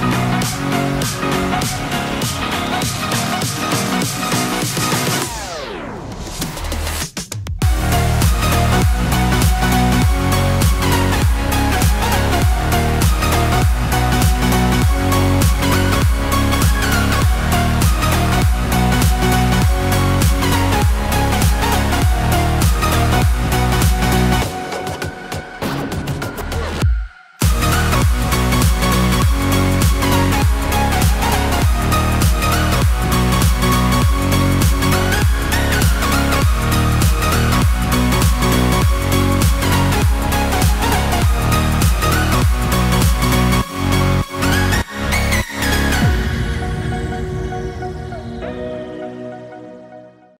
We'll be.